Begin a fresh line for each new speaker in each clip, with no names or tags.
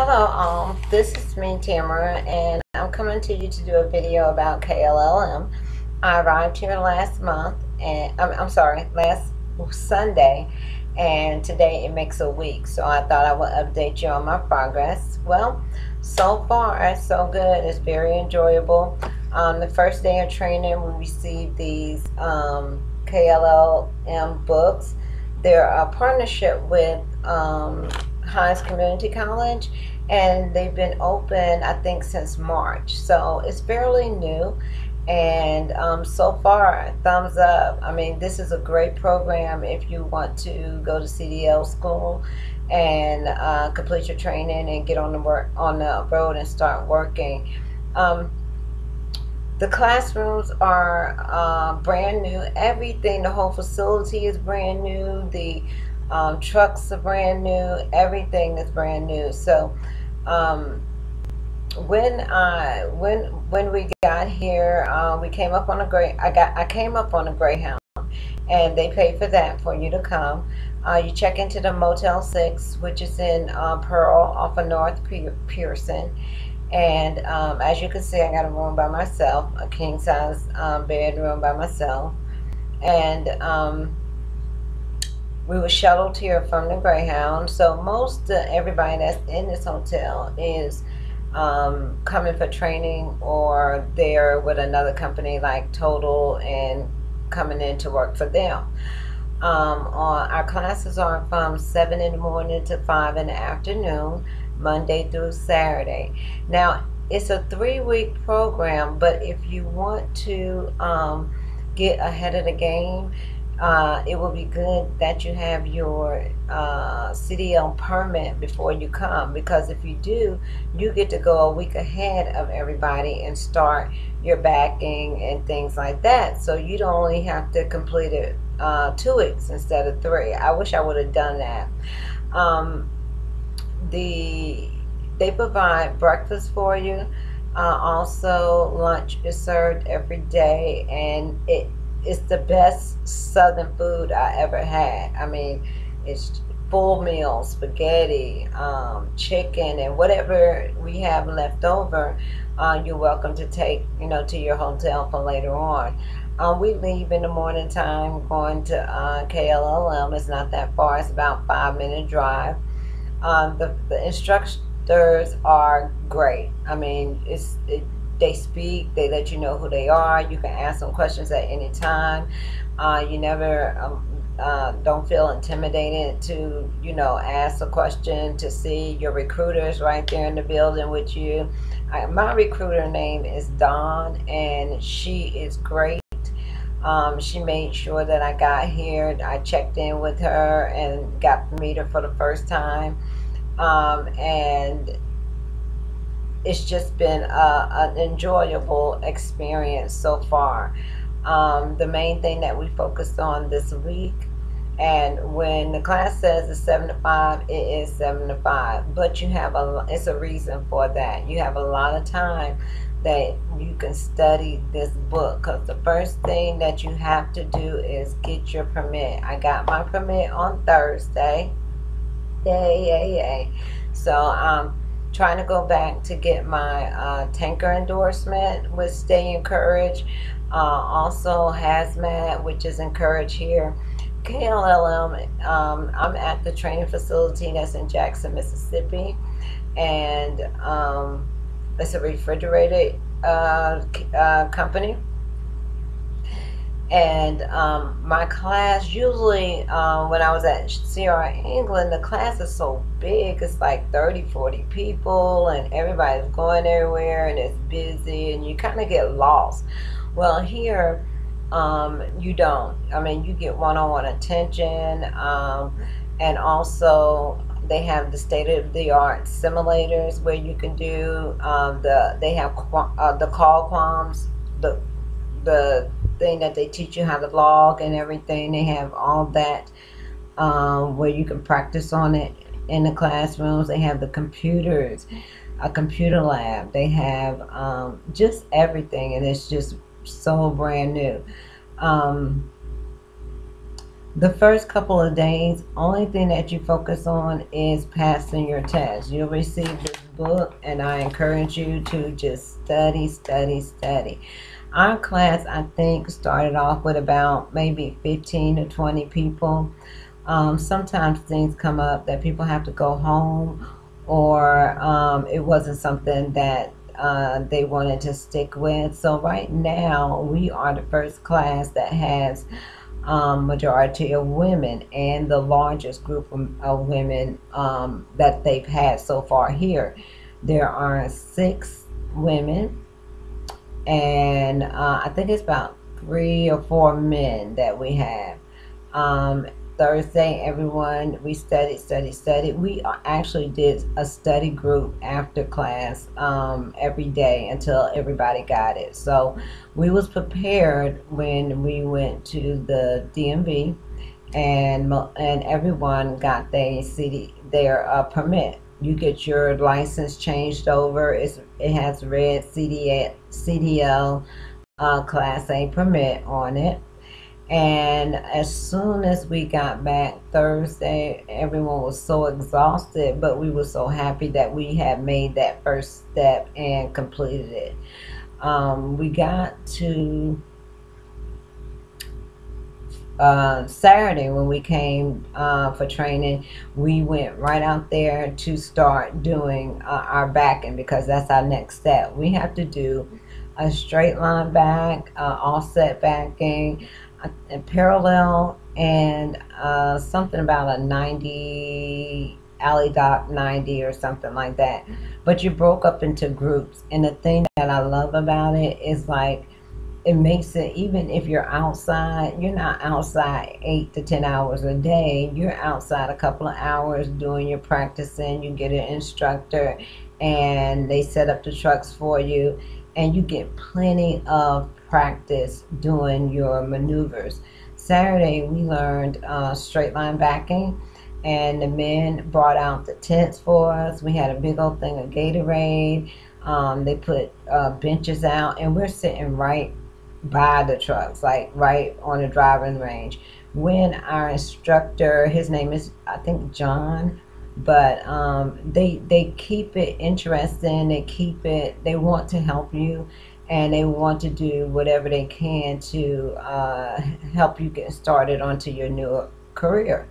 Hello, um, this is me, Tamara, and I'm coming to you to do a video about KLLM. I arrived here last month, and I'm, I'm sorry, last Sunday, and today it makes a week, so I thought I would update you on my progress. Well, so far, it's so good. It's very enjoyable. Um, the first day of training, we received these um, KLLM books. They're a partnership with um, Hinds Community College, and they've been open, I think, since March. So it's fairly new. And um, so far, thumbs up. I mean, this is a great program if you want to go to CDL school and uh, complete your training and get on the work on the road and start working. Um, the classrooms are uh, brand new. Everything, the whole facility is brand new. The um, trucks are brand new. Everything is brand new. So um, when I when when we got here, uh, we came up on a gray. I got I came up on a Greyhound, and they paid for that for you to come. Uh, you check into the Motel Six, which is in uh, Pearl, off of North Pearson. And um, as you can see, I got a room by myself, a king size um, bedroom by myself, and um, we were shuttled here from the Greyhound. So most uh, everybody that's in this hotel is um, coming for training or they're with another company like Total and coming in to work for them. Um, our classes are from 7 in the morning to 5 in the afternoon, Monday through Saturday. Now, it's a three week program, but if you want to um, get ahead of the game, uh, it will be good that you have your uh, CDL permit before you come because if you do, you get to go a week ahead of everybody and start your backing and things like that. So you don't only have to complete it uh, two weeks instead of three. I wish I would have done that. Um, the they provide breakfast for you. Uh, also, lunch is served every day, and it it's the best southern food I ever had. I mean, it's full meal, spaghetti, um, chicken, and whatever we have left over, uh, you're welcome to take, you know, to your hotel for later on. Um, we leave in the morning time going to uh, KLLM. It's not that far. It's about five minute drive. Um, the, the instructors are great. I mean, it's it, they speak, they let you know who they are. You can ask them questions at any time. Uh, you never um, uh, don't feel intimidated to, you know, ask a question to see your recruiters right there in the building with you. I, my recruiter name is Dawn, and she is great. Um, she made sure that I got here. I checked in with her and got to meet her for the first time. Um, and it's just been a, an enjoyable experience so far. Um, the main thing that we focused on this week, and when the class says it's seven to five, it is seven to five. But you have a it's a reason for that. You have a lot of time that you can study this book because the first thing that you have to do is get your permit. I got my permit on Thursday. Yay, yay, yay. So um trying to go back to get my uh, tanker endorsement with Stay Encouraged. Uh, also hazmat, which is encouraged here. KLLM, um, I'm at the training facility that's in Jackson, Mississippi, and um, it's a refrigerated uh, uh, company and um, my class usually um, when i was at CR England the class is so big it's like 30 40 people and everybody's going everywhere and it's busy and you kind of get lost. Well here um, you don't. I mean you get one-on-one attention um, and also they have the state-of-the-art simulators where you can do um, the they have uh, the Qualcomms the the thing that they teach you how to log and everything. They have all that um, where you can practice on it in the classrooms. They have the computers, a computer lab. They have um, just everything, and it's just so brand new. Um, the first couple of days, only thing that you focus on is passing your test. You'll receive this book, and I encourage you to just study, study, study. Our class, I think, started off with about maybe 15 to 20 people. Um, sometimes things come up that people have to go home, or um, it wasn't something that uh, they wanted to stick with. So right now, we are the first class that has um, majority of women and the largest group of, of women um, that they've had so far here. There are six women, and uh, I think it's about three or four men that we have. Um, Thursday, everyone, we studied, studied, studied. We actually did a study group after class um, every day until everybody got it. So we was prepared when we went to the DMV, and and everyone got their city their uh, permit. You get your license changed over. It's, it has red CDL, CDL uh, Class A permit on it and as soon as we got back Thursday, everyone was so exhausted, but we were so happy that we had made that first step and completed it. Um, we got to uh, Saturday when we came uh, for training, we went right out there to start doing uh, our backing because that's our next step. We have to do a straight line back, uh, offset backing, a, parallel and uh, something about a 90 alley dock 90 or something like that but you broke up into groups and the thing that i love about it is like it makes it even if you're outside you're not outside eight to ten hours a day you're outside a couple of hours doing your practicing you get an instructor and they set up the trucks for you and you get plenty of practice doing your maneuvers. Saturday, we learned uh, straight line backing, and the men brought out the tents for us. We had a big old thing of Gatorade. Um, they put uh, benches out, and we're sitting right by the trucks, like right on the driving range. When our instructor, his name is I think John, but um, they they keep it interesting. They keep it. They want to help you, and they want to do whatever they can to uh, help you get started onto your new career.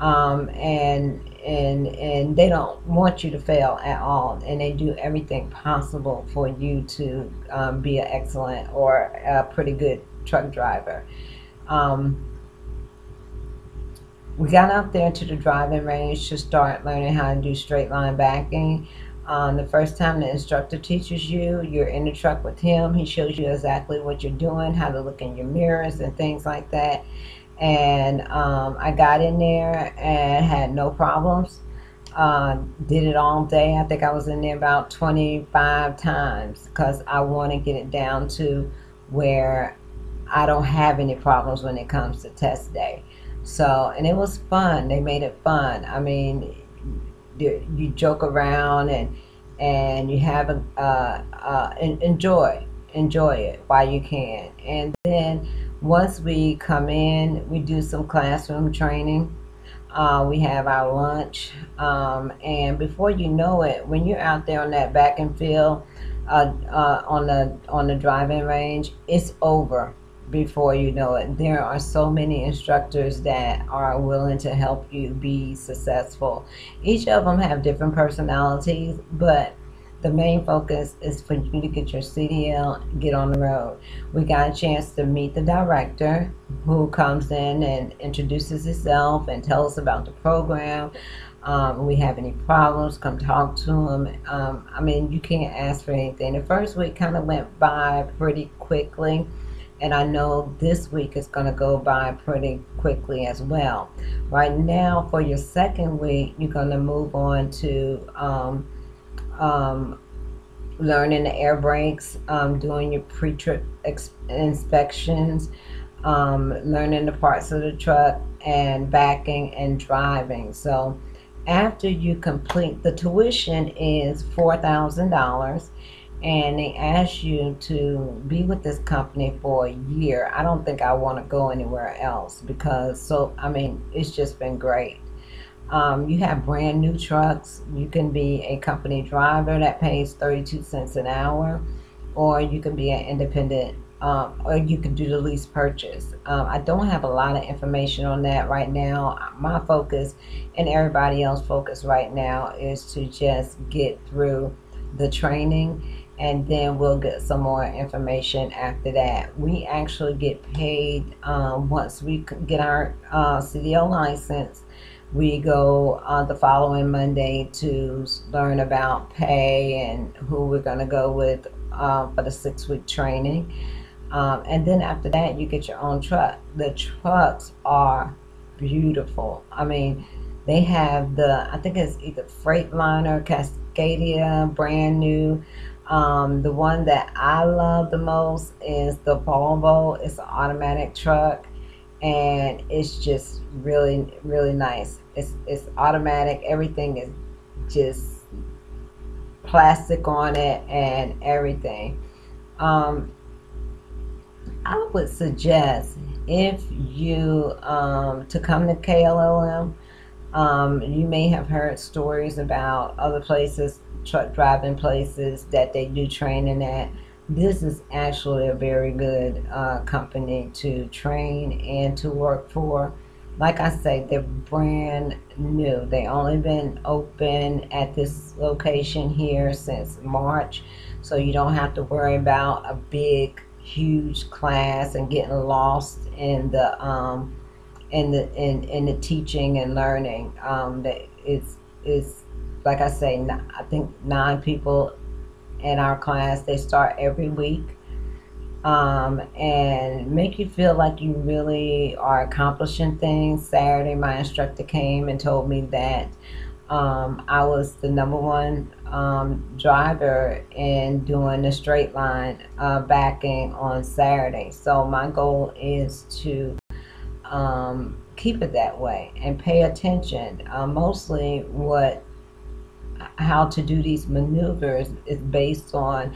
Um, and and and they don't want you to fail at all, and they do everything possible for you to um, be an excellent or a pretty good truck driver. Um, we got out there to the driving range to start learning how to do straight line backing. Um, the first time the instructor teaches you, you're in the truck with him. He shows you exactly what you're doing, how to look in your mirrors and things like that. And um, I got in there and had no problems. Uh, did it all day. I think I was in there about 25 times because I want to get it down to where I don't have any problems when it comes to test day. So, and it was fun. They made it fun. I mean, you joke around and and you have a uh, uh, enjoy enjoy it while you can and then once we come in we do some classroom training uh, we have our lunch um, and before you know it when you're out there on that back and field uh, uh, on the on the driving range it's over before you know it. There are so many instructors that are willing to help you be successful. Each of them have different personalities, but the main focus is for you to get your CDL, get on the road. We got a chance to meet the director who comes in and introduces himself and tells us about the program. Um, we have any problems, come talk to him. Um, I mean, you can't ask for anything. The first week kind of went by pretty quickly and I know this week is going to go by pretty quickly as well. Right now, for your second week, you're going to move on to um, um, learning the air brakes, um, doing your pre-trip inspections, um, learning the parts of the truck, and backing and driving. So after you complete the tuition is $4,000 and they ask you to be with this company for a year, I don't think I want to go anywhere else because so I mean it's just been great. Um, you have brand new trucks. You can be a company driver that pays 32 cents an hour, or you can be an independent, um, or you can do the lease purchase. Um, I don't have a lot of information on that right now. My focus and everybody else focus right now is to just get through the training and then we'll get some more information after that. We actually get paid um, once we get our uh, CDL license we go on the following Monday to learn about pay and who we're going to go with uh, for the six week training. Um, and then after that, you get your own truck. The trucks are beautiful. I mean, they have the, I think it's either Freightliner, Cascadia, brand new. Um, the one that I love the most is the Volvo. It's an automatic truck and it's just really really nice. It's it's automatic. Everything is just plastic on it and everything. Um, I would suggest if you um, to come to KLLM um, you may have heard stories about other places truck driving places that they do training at this is actually a very good uh, company to train and to work for. Like I say, they're brand new. They only been open at this location here since March, so you don't have to worry about a big, huge class and getting lost in the um, in the in, in the teaching and learning. Um, that it's it's like I say, I think nine people in our class. They start every week um, and make you feel like you really are accomplishing things. Saturday, my instructor came and told me that um, I was the number one um, driver in doing the straight line uh, backing on Saturday. So my goal is to um, keep it that way and pay attention. Uh, mostly what how to do these maneuvers is based on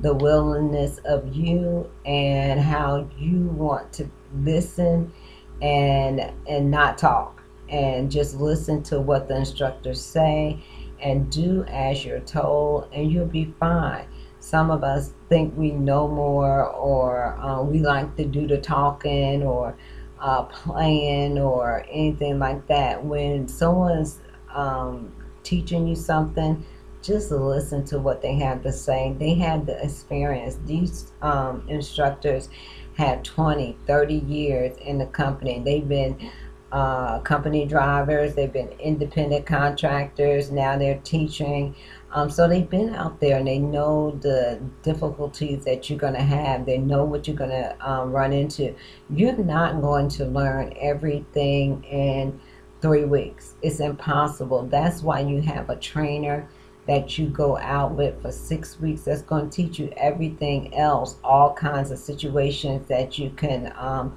the willingness of you and how you want to listen and and not talk. And just listen to what the instructors say and do as you're told and you'll be fine. Some of us think we know more or uh, we like to do the talking or uh, playing or anything like that. When someone's um, teaching you something, just listen to what they have to say. They have the experience. These um, instructors have 20, 30 years in the company. They've been uh, company drivers, they've been independent contractors, now they're teaching. Um, so they've been out there and they know the difficulties that you're going to have. They know what you're going to um, run into. You're not going to learn everything in three weeks. It's impossible. That's why you have a trainer that you go out with for six weeks that's going to teach you everything else, all kinds of situations that you can, um,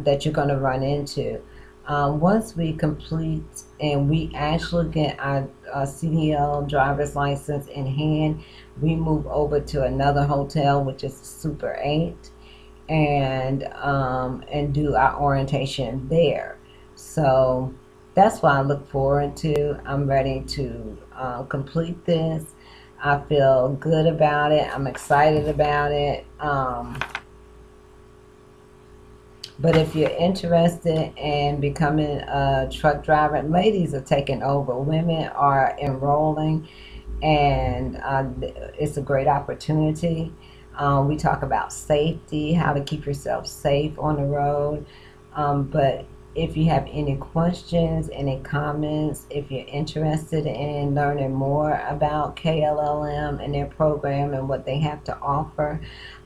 that you're going to run into. Um, once we complete and we actually get our, our CDL driver's license in hand, we move over to another hotel, which is Super 8, and um, and do our orientation there. So that's what I look forward to. I'm ready to uh, complete this. I feel good about it. I'm excited about it. Um, but if you're interested in becoming a truck driver, ladies are taking over. Women are enrolling, and uh, it's a great opportunity. Um, we talk about safety, how to keep yourself safe on the road. Um, but if you have any questions, any comments, if you're interested in learning more about KLLM and their program and what they have to offer,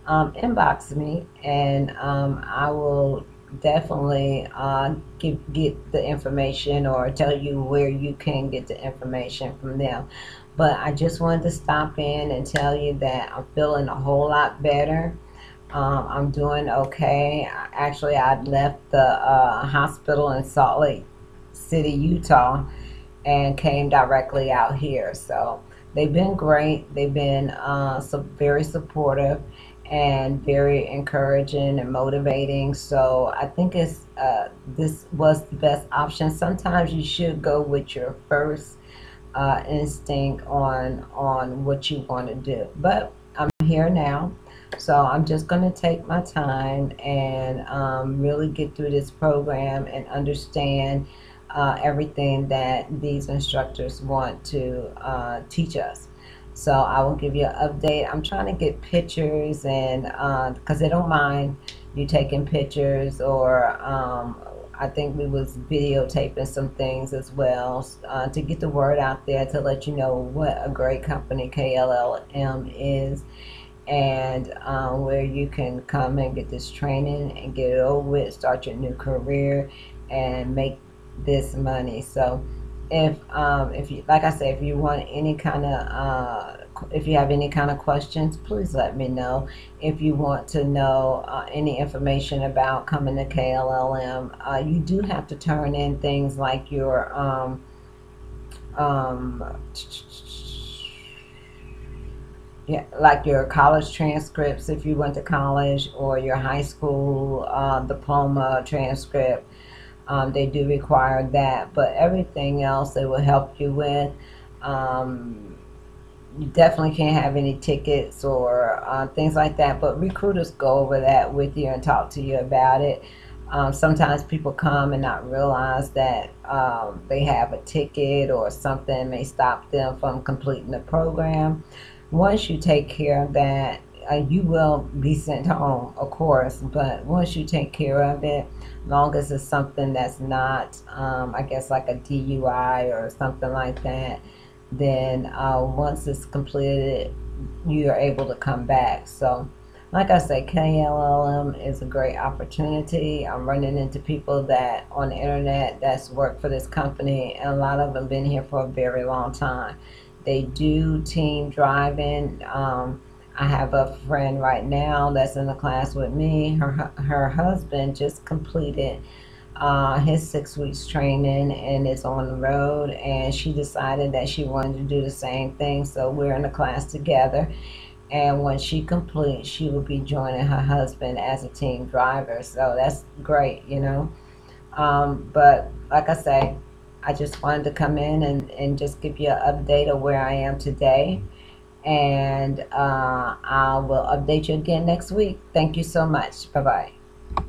um, inbox me and um, I will definitely uh, give, get the information or tell you where you can get the information from them. But I just wanted to stop in and tell you that I'm feeling a whole lot better. Um, I'm doing okay. Actually, I left the uh, hospital in Salt Lake City, Utah, and came directly out here. So they've been great. They've been uh, so very supportive and very encouraging and motivating. So I think it's uh, this was the best option. Sometimes you should go with your first uh, instinct on on what you want to do. But I'm here now, so I'm just going to take my time and um, really get through this program and understand uh, everything that these instructors want to uh, teach us. So I will give you an update. I'm trying to get pictures and because uh, they don't mind you taking pictures or um, I think we was videotaping some things as well uh, to get the word out there to let you know what a great company KLLM is and um, where you can come and get this training and get it over with, start your new career and make this money. So if um, if you like I said, if you want any kind of uh, if you have any kind of questions, please let me know. If you want to know uh, any information about coming to KLLM, uh, you do have to turn in things like your um, um, like your college transcripts if you went to college, or your high school uh, diploma transcript um, they do require that, but everything else they will help you with. Um, you definitely can't have any tickets or uh, things like that, but recruiters go over that with you and talk to you about it. Um, sometimes people come and not realize that um, they have a ticket or something may stop them from completing the program. Once you take care of that, uh, you will be sent home, of course, but once you take care of it, long as it's something that's not, um, I guess, like a DUI or something like that, then uh, once it's completed, you are able to come back. So, like I say, KLLM is a great opportunity. I'm running into people that on the internet that's worked for this company, and a lot of them been here for a very long time. They do team driving. Um, I have a friend right now that's in the class with me. Her her husband just completed uh, his six weeks training and is on the road. And she decided that she wanted to do the same thing. So we're in the class together. And when she completes, she will be joining her husband as a team driver. So that's great, you know. Um, but like I say, I just wanted to come in and, and just give you an update of where I am today and uh, I will update you again next week. Thank you so much. Bye bye.